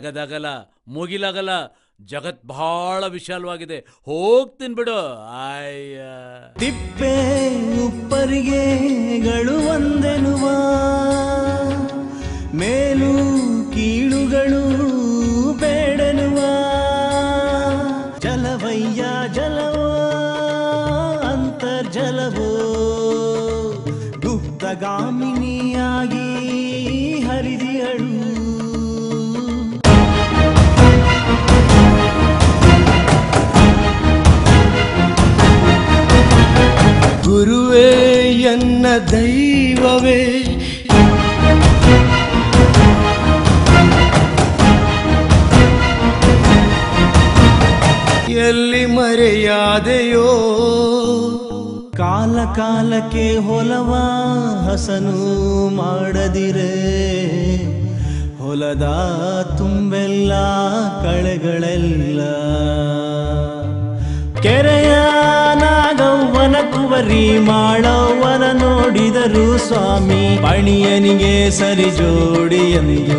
ನೆಲದಾಗಲ್ಲ ಮುಗಿಲಗಲ ಜಗತ್ ಬಹಳ ವಿಶಾಲವಾಗಿದೆ. ಹೋಗ್ತೀನಿ ಬಿಡು ಆಯ್ಯ. ತಿಪ್ಪೆ ಉಪ್ಪರಿಗೆಗಳು ಒಂದೆನುವ ಮೇಲು ಕೀಳುಗಳು ಬೇಡನುವ ಜಲವಯ್ಯ ಜಲವೋ, ಅಂತರ್ಜಲವೋ. ಗುಪ್ತಗಾಮಿನಿಯಾಗಿ ಹರಿದಿಯಳು. ದೈವವೇ. ಎಲ್ಲಿ ಮರೆಯಾದೆಯೋ. ಕಾಲ ಕಾಲಕ್ಕೆ ಹೊಲವ ಹಸನು ಮಾಡದಿರೆ. ಹೊಲದ ತುಂಬೆಲ್ಲ ಕಳೆಗಳೆಲ್ಲ. ಕೆರೆಯ ಕುವರಿ ನೋಡಿದರು ಸ್ವಾಮಿ, ಪಣಿಯನಿಗೆ ಸರಿ ಜೋಡಿ ಎಂದು.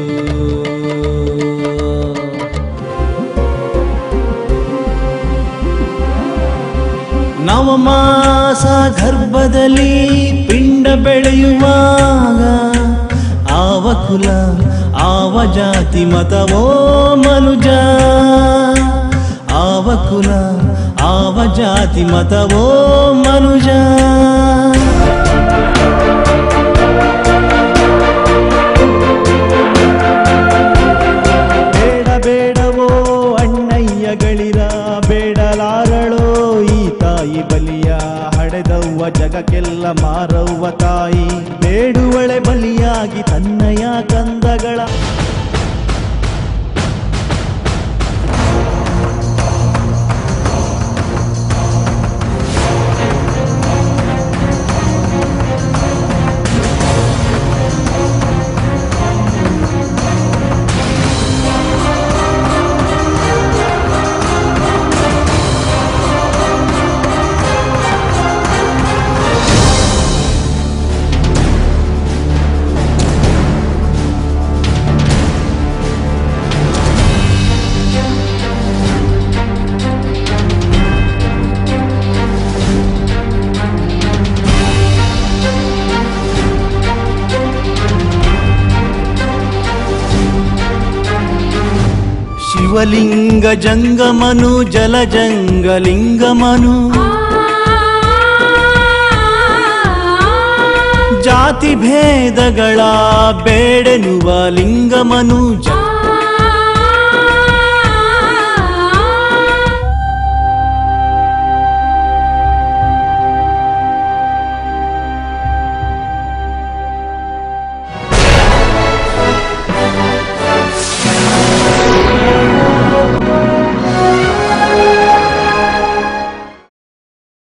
ನವಮಾಸ ಗರ್ಭದಲ್ಲಿ ಪಿಂಡ ಬೆಳೆಯುವಾಗ, ಆವ ಕುಲ, ಆವ ಜಾತಿ ಮತವೋ ಮನುಜ, ಆವ ಕುಲ ಆವ ಜಾತಿ ಮತವೋ ಮನುಜ? ಬೇಡ ಬೇಡವೋ ಅಣ್ಣಯ್ಯಗಳಿರ ಬೇಡಲಾರಳೋ ಈ ತಾಯಿ ಬಲಿಯ. ಹಡೆದವ್ವ ಜಗಕ್ಕೆಲ್ಲ ಮಾರವ್ವ ತಾಯಿ. ಬೇಡುವಳೆ ಬಲಿಯಾಗಿ ತನ್ನಯ ಕಂದಗಳ. ಶಿವಲಿಂಗ ಜಂಗಮನು ಜಲಜಂಗಲಿಂಗಮನು ಜಾತಿ ಭೇದಗಳ ಬೇಡೆನುವ ಲಿಂಗಮನು ಜ